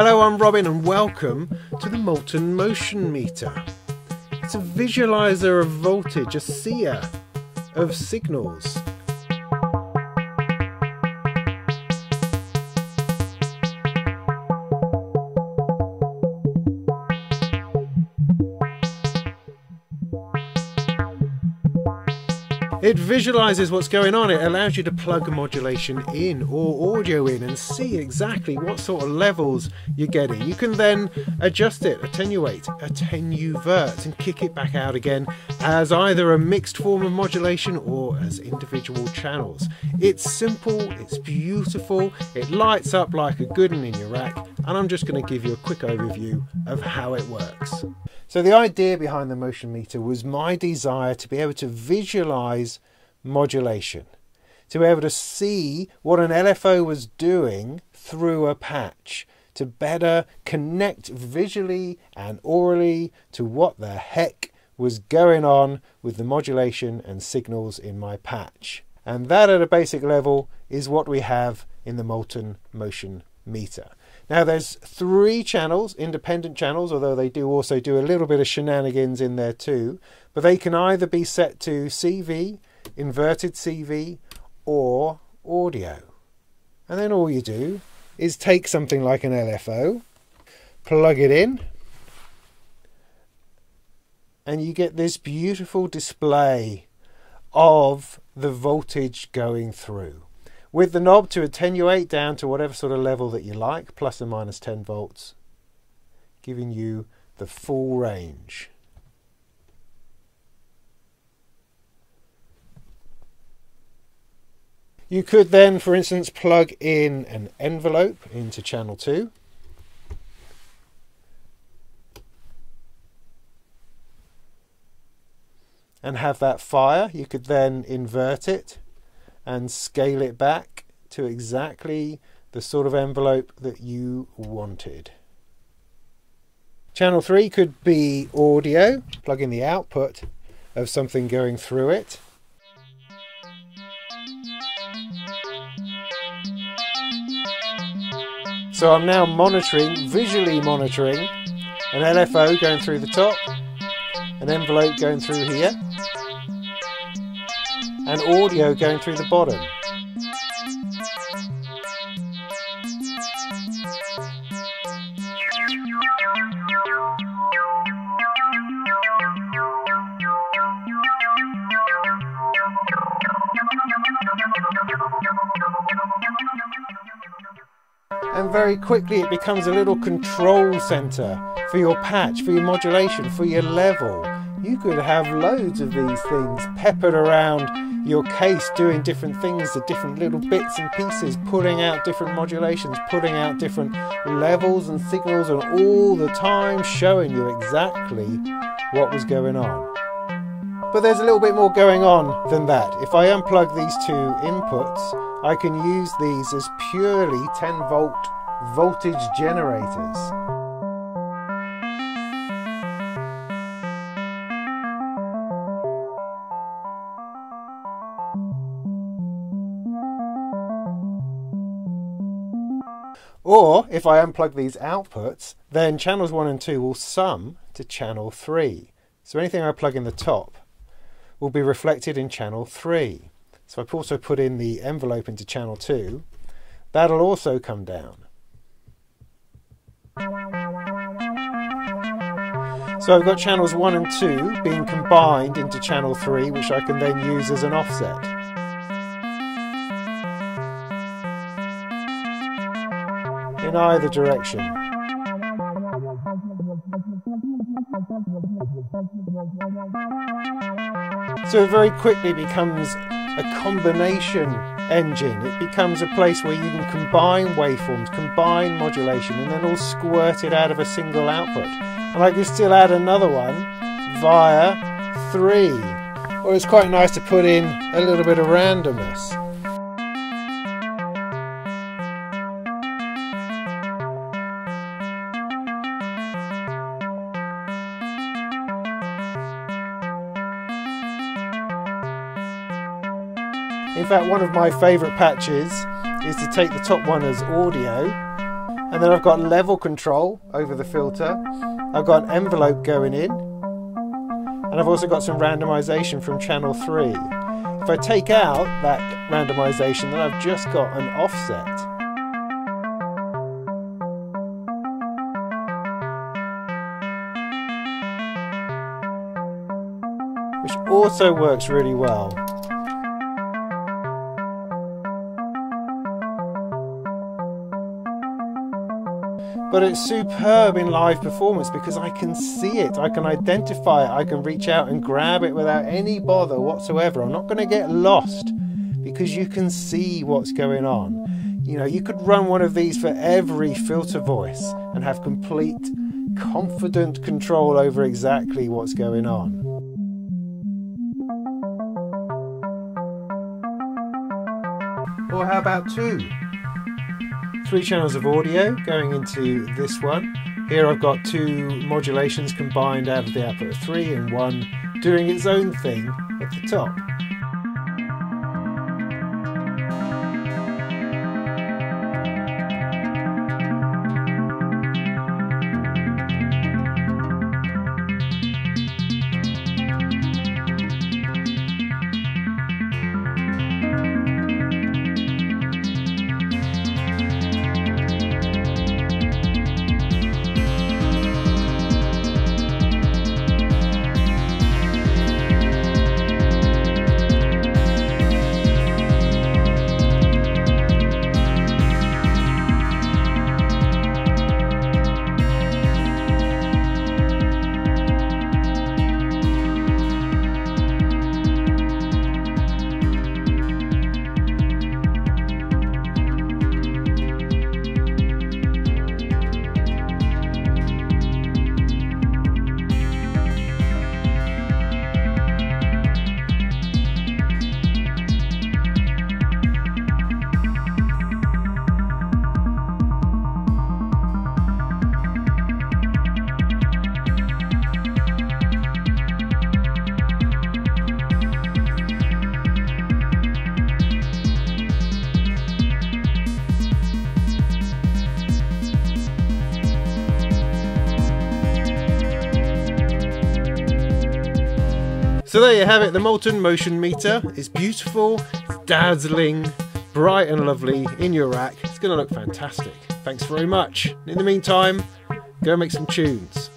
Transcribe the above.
Hello, I'm Robin, and welcome to the Molten Motion Meter. It's a visualizer of voltage, a seer of signals. It visualizes what's going on. It allows you to plug modulation in or audio in and see exactly what sort of levels you're getting. You can then adjust it, attenuate, attenuvert, and kick it back out again as either a mixed form of modulation or as individual channels. It's simple, it's beautiful, it lights up like a good one in your rack, and I'm just going to give you a quick overview of how it works. So the idea behind the motion meter was my desire to be able to visualize modulation, to be able to see what an LFO was doing through a patch, to better connect visually and aurally to what the heck was going on with the modulation and signals in my patch. And that at a basic level is what we have in the Molten Motion Meter. Now there's three channels, independent channels, although they do also do a little bit of shenanigans in there too. But they can either be set to CV, inverted CV, or audio. And then all you do is take something like an LFO, plug it in, and you get this beautiful display of the voltage going through with the knob to attenuate down to whatever sort of level that you like, plus or minus 10 volts, giving you the full range. You could then, for instance, plug in an envelope into channel 2. And have that fire. You could then invert it and scale it back to exactly the sort of envelope that you wanted. Channel 3 could be audio, plug in the output of something going through it. So I'm now monitoring, visually monitoring, an LFO going through the top, an envelope going through here, and audio going through the bottom. and very quickly it becomes a little control center for your patch, for your modulation, for your level. You could have loads of these things peppered around your case doing different things, the different little bits and pieces, putting out different modulations, putting out different levels and signals, and all the time showing you exactly what was going on. But there's a little bit more going on than that. If I unplug these two inputs, I can use these as purely 10 volt voltage generators. Or if I unplug these outputs, then channels 1 and 2 will sum to channel 3. So anything I plug in the top will be reflected in channel 3. So if I've also put in the envelope into channel 2. That'll also come down. So I've got channels 1 and 2 being combined into channel 3, which I can then use as an offset. In either direction. So it very quickly becomes a combination engine. It becomes a place where you can combine waveforms, combine modulation, and then all squirt it out of a single output. And I can still add another one via three. Or it's quite nice to put in a little bit of randomness. In fact, one of my favourite patches is to take the top one as audio And then I've got level control over the filter. I've got an envelope going in. And I've also got some randomization from channel 3. If I take out that randomization, then I've just got an offset. which also works really well. But it's superb in live performance because I can see it, I can identify it, I can reach out and grab it without any bother whatsoever. I'm not going to get lost because you can see what's going on. You know, you could run one of these for every filter voice and have complete, confident control over exactly what's going on. Or how about two? Three channels of audio going into this one. Here I've got two modulations combined out of the output of three and one doing its own thing at the top. So there you have it, the Molten Motion Meter is beautiful, dazzling, bright and lovely in your rack. It's going to look fantastic. Thanks very much. In the meantime, go make some tunes.